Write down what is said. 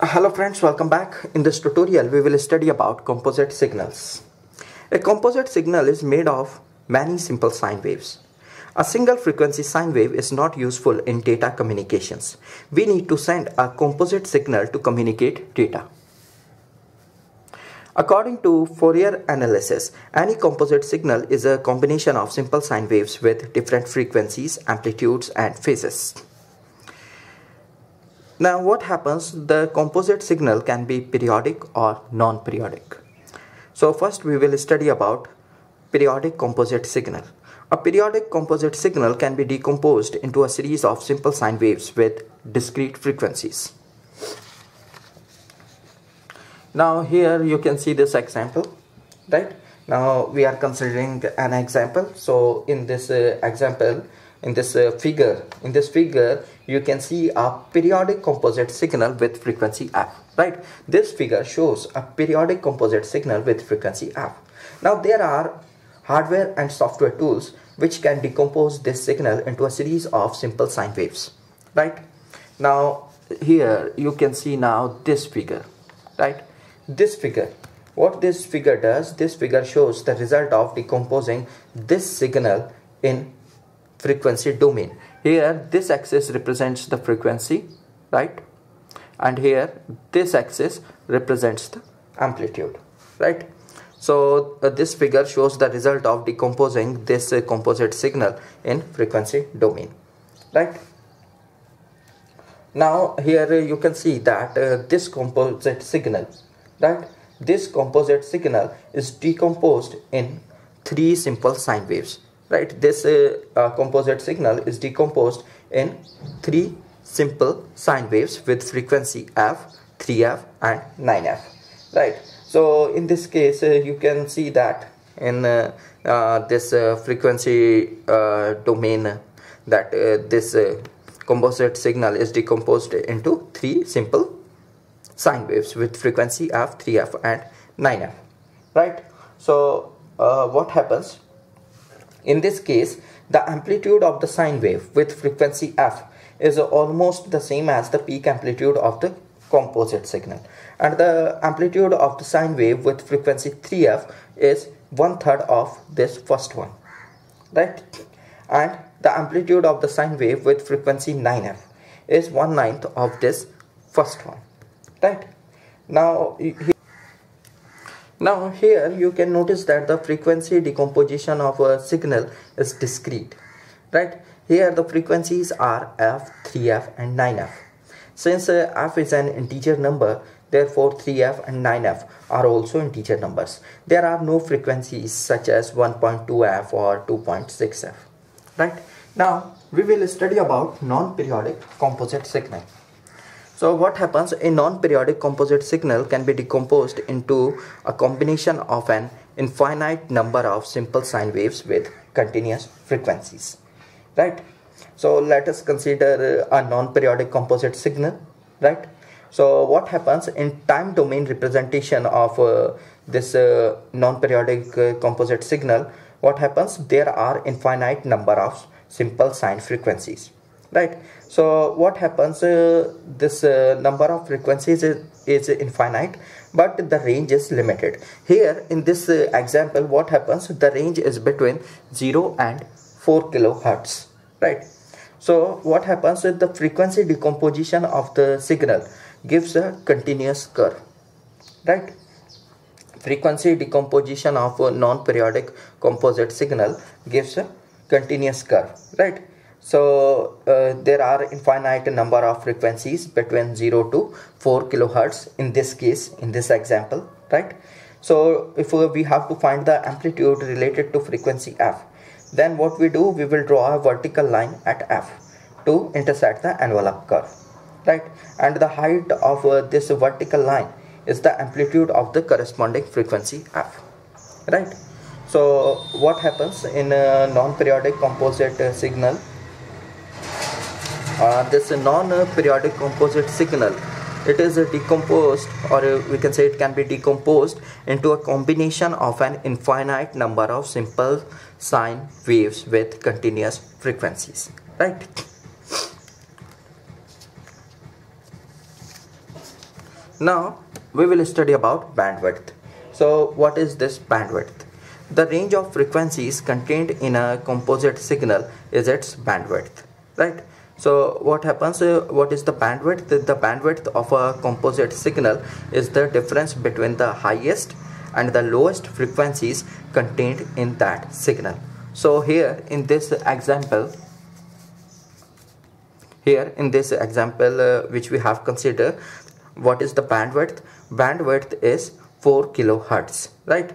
Hello friends, welcome back. In this tutorial, we will study about composite signals. A composite signal is made of many simple sine waves. A single frequency sine wave is not useful in data communications. We need to send a composite signal to communicate data. According to Fourier analysis, any composite signal is a combination of simple sine waves with different frequencies, amplitudes and phases. Now what happens, the composite signal can be periodic or non-periodic. So first we will study about periodic composite signal. A periodic composite signal can be decomposed into a series of simple sine waves with discrete frequencies. Now here you can see this example, right? Now we are considering an example. So in this uh, example, in this uh, figure in this figure you can see a periodic composite signal with frequency f right? This figure shows a periodic composite signal with frequency f. Now there are hardware and software tools which can decompose this signal into a series of simple sine waves right? Now here you can see now this figure right? This figure what this figure does this figure shows the result of decomposing this signal in frequency domain. Here this axis represents the frequency right? And here this axis represents the amplitude right? So uh, this figure shows the result of decomposing this uh, composite signal in frequency domain right? Now here uh, you can see that uh, this composite signal right? This composite signal is decomposed in three simple sine waves right? This uh, uh, composite signal is decomposed in three simple sine waves with frequency f 3f and 9f right? So in this case uh, you can see that in uh, uh, this uh, frequency domain that this composite signal is decomposed into three simple sine waves with frequency f 3f and 9f right? So what happens in this case, the amplitude of the sine wave with frequency f is almost the same as the peak amplitude of the composite signal. And the amplitude of the sine wave with frequency 3f is one third of this first one. Right? And the amplitude of the sine wave with frequency 9f is one ninth of this first one. Right? Now, now here you can notice that the frequency decomposition of a signal is discrete. Right? Here the frequencies are f, 3f and 9f. Since uh, f is an integer number, therefore 3f and 9f are also integer numbers. There are no frequencies such as 1.2f or 2.6f. Right? Now we will study about non-periodic composite signal. So what happens, a non-periodic composite signal can be decomposed into a combination of an infinite number of simple sine waves with continuous frequencies, right? So let us consider a non-periodic composite signal, right? So what happens in time domain representation of uh, this uh, non-periodic uh, composite signal, what happens, there are infinite number of simple sine frequencies right. So what happens uh, this uh, number of frequencies is, is, infinite but the range is limited. Here in this uh, example what happens the range is between 0 and 4 kilohertz. Right. So what happens with the frequency decomposition of the signal gives a continuous curve. Right. Frequency decomposition of a non-periodic composite signal gives a continuous curve. Right so uh, there are infinite number of frequencies between 0 to 4 kilohertz in this case in this example right? So if we have to find the amplitude related to frequency f then what we do we will draw a vertical line at f to intersect the envelope curve right? And the height of uh, this vertical line is the amplitude of the corresponding frequency f right? So what happens in a non-periodic composite uh, signal uh, this non-periodic composite signal. It is decomposed or we can say it can be decomposed into a combination of an infinite number of simple sine waves with continuous frequencies right? Now we will study about bandwidth. So what is this bandwidth? The range of frequencies contained in a composite signal is its bandwidth right so what happens uh, what is the bandwidth? The, the bandwidth of a composite signal is the difference between the highest and the lowest frequencies contained in that signal. So here in this example here in this example uh, which we have considered what is the bandwidth? Bandwidth is 4 kilohertz right